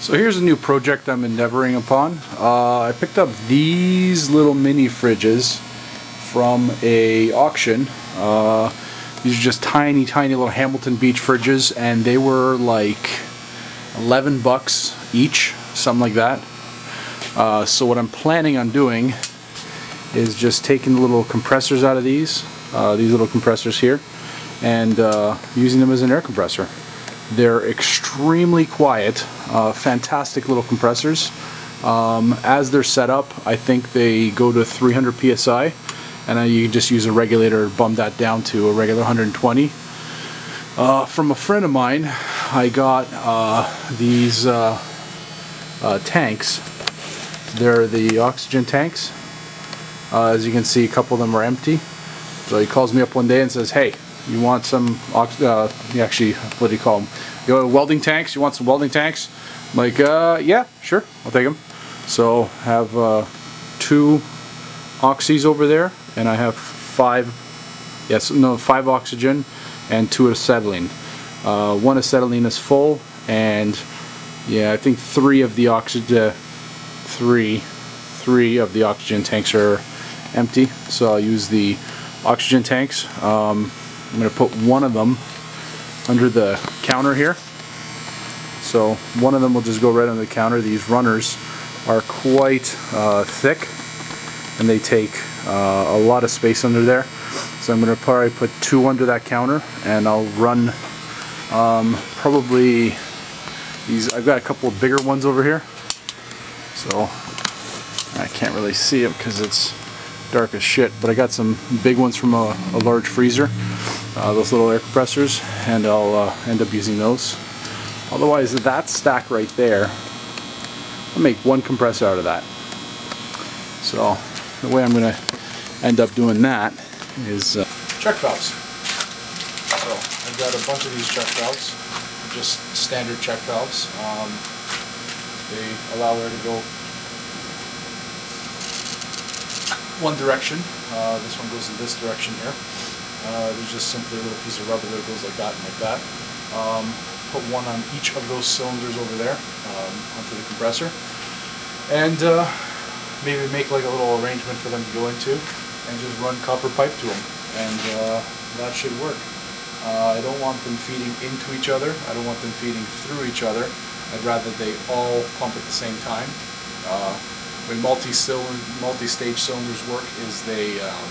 So here's a new project I'm endeavoring upon. Uh, I picked up these little mini fridges from a auction. Uh, these are just tiny, tiny little Hamilton Beach fridges, and they were like 11 bucks each, something like that. Uh, so what I'm planning on doing is just taking the little compressors out of these, uh, these little compressors here, and uh, using them as an air compressor. They're extremely quiet, uh, fantastic little compressors. Um, as they're set up, I think they go to 300 psi, and you just use a regulator to bump that down to a regular 120. Uh, from a friend of mine, I got uh, these uh, uh, tanks. They're the oxygen tanks. Uh, as you can see, a couple of them are empty. So he calls me up one day and says, "Hey, you want some, uh, actually, what do you call them? You know, welding tanks? You want some welding tanks? I'm like, uh, yeah, sure, I'll take them. So I have uh, two oxys over there, and I have five, yes, no, five oxygen and two acetylene. Uh, one acetylene is full, and yeah, I think three of the oxygen, three, three of the oxygen tanks are empty. So I'll use the oxygen tanks. Um, I'm going to put one of them under the counter here. So one of them will just go right on the counter. These runners are quite uh, thick and they take uh, a lot of space under there. So I'm going to probably put two under that counter and I'll run um, probably these. I've got a couple of bigger ones over here. So I can't really see them because it's dark as shit, but I got some big ones from a, a large freezer, uh, those little air compressors, and I'll uh, end up using those. Otherwise, that stack right there, I'll make one compressor out of that. So the way I'm going to end up doing that is uh, check valves. So I've got a bunch of these check valves, just standard check valves. Um, they allow air to go one direction. Uh, this one goes in this direction here. Uh, there's just simply a little piece of rubber that goes like that and like that. Um, put one on each of those cylinders over there um, onto the compressor. And uh, maybe make like a little arrangement for them to go into and just run copper pipe to them. And uh, that should work. Uh, I don't want them feeding into each other. I don't want them feeding through each other. I'd rather they all pump at the same time. Uh, multi-cylinder, multi-stage cylinders work is they um,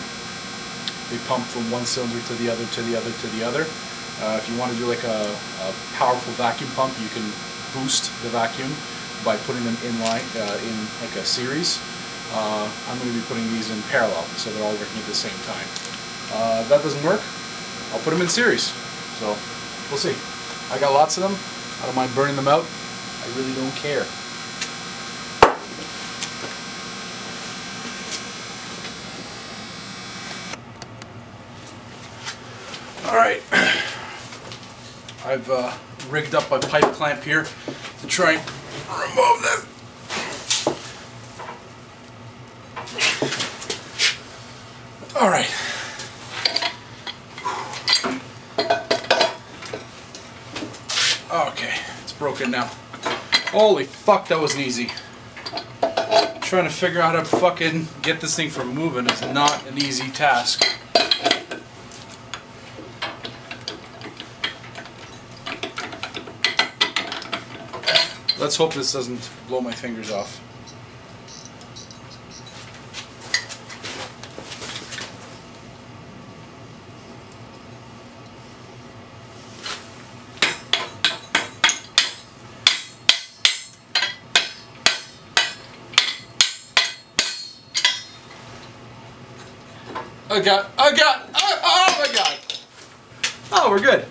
they pump from one cylinder to the other to the other to the other. Uh, if you want to do like a, a, powerful vacuum pump, you can boost the vacuum by putting them in line uh, in like a series. Uh, I'm going to be putting these in parallel, so they're all working at the same time. Uh, that doesn't work, I'll put them in series. So we'll see. I got lots of them. I don't mind burning them out. I really don't care. Alright, I've uh, rigged up my pipe clamp here to try and remove this. Alright. Okay, it's broken now. Holy fuck, that wasn't easy. Trying to figure out how to fucking get this thing from moving is not an easy task. Let's hope this doesn't blow my fingers off. I got, I got, oh, oh my god. Oh, we're good.